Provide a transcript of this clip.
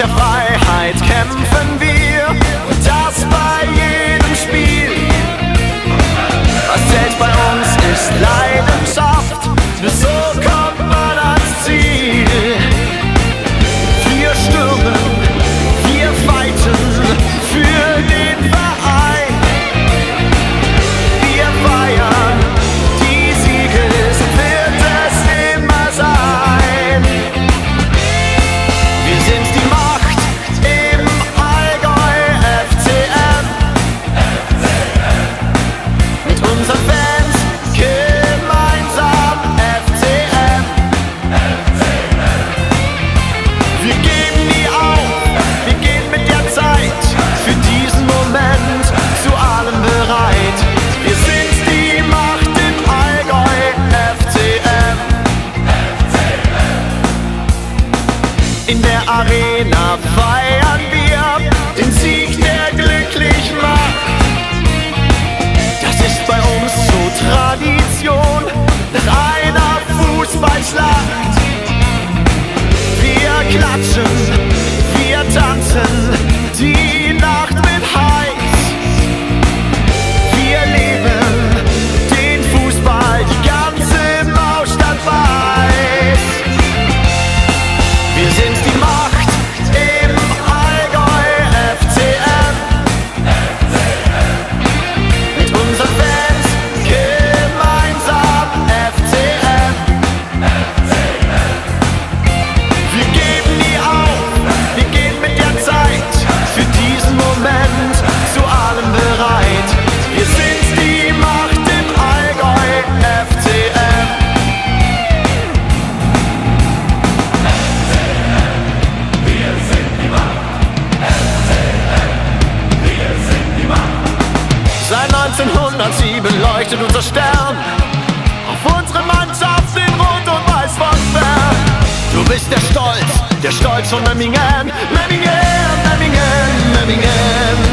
der Freiheit kämpfen wir und das bei jedem Spiel. In der Arena feiern wir. als sie beleuchtet, unser Stern. Auf unsere Mannschaft in Rot und Weiß von fern. Du bist der Stolz, der Stolz von Memmingen, Memmingen, Memmingen, Memmingen.